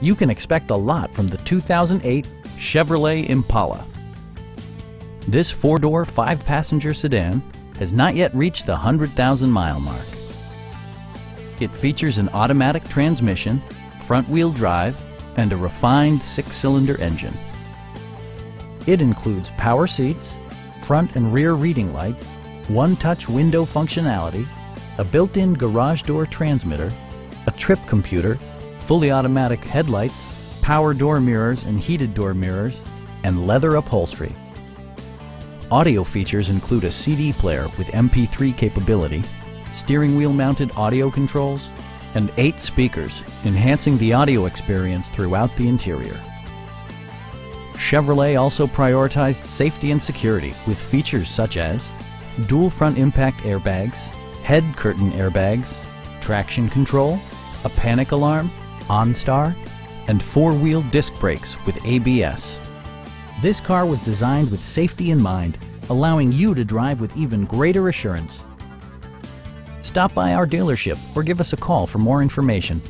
you can expect a lot from the 2008 Chevrolet Impala. This four-door, five-passenger sedan has not yet reached the 100,000 mile mark. It features an automatic transmission, front-wheel drive, and a refined six-cylinder engine. It includes power seats, front and rear reading lights, one-touch window functionality, a built-in garage door transmitter, a trip computer, fully automatic headlights, power door mirrors and heated door mirrors, and leather upholstery. Audio features include a CD player with MP3 capability, steering wheel mounted audio controls, and eight speakers, enhancing the audio experience throughout the interior. Chevrolet also prioritized safety and security with features such as dual front impact airbags, head curtain airbags, traction control, a panic alarm, OnStar, and four-wheel disc brakes with ABS. This car was designed with safety in mind, allowing you to drive with even greater assurance. Stop by our dealership or give us a call for more information.